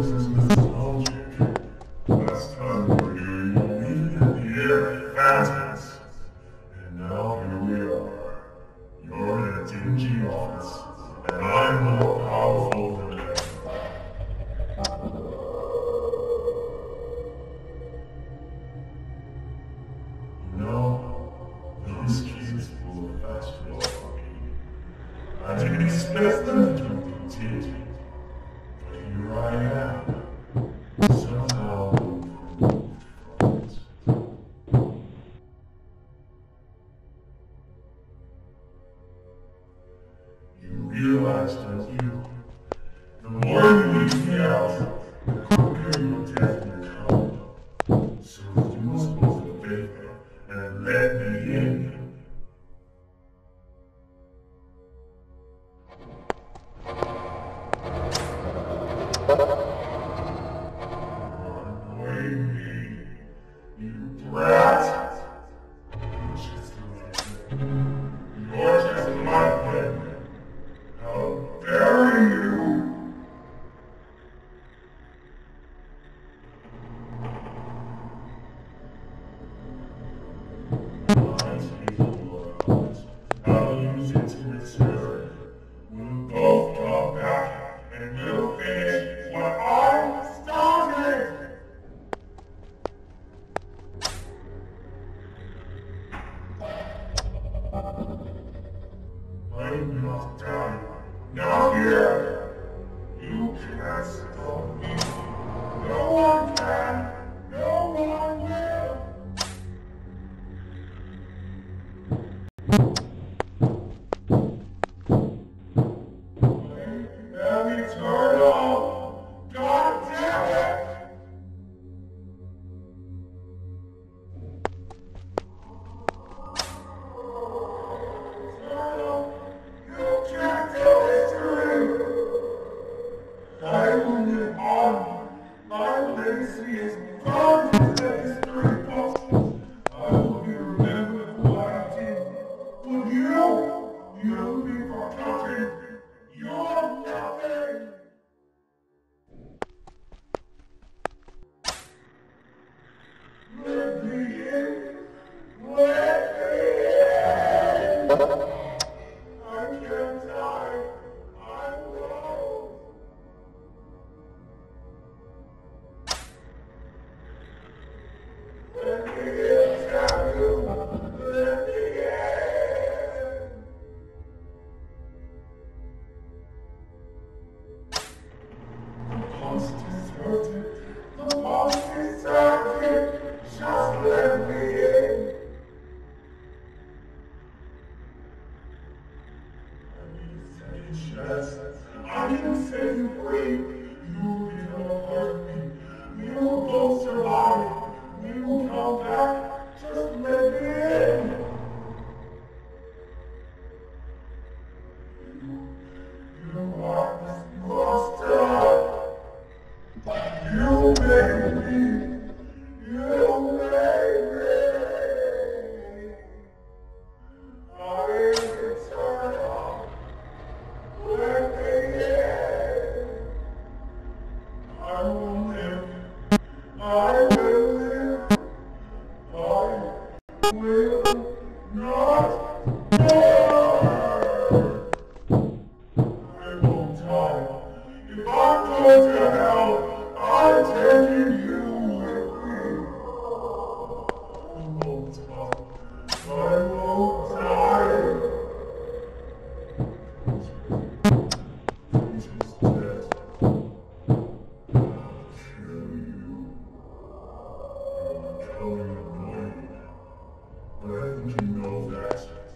Thank you. again. Passport. I didn't say you breathe. You didn't hurt me. We will both survive. We will come back. Think you know that.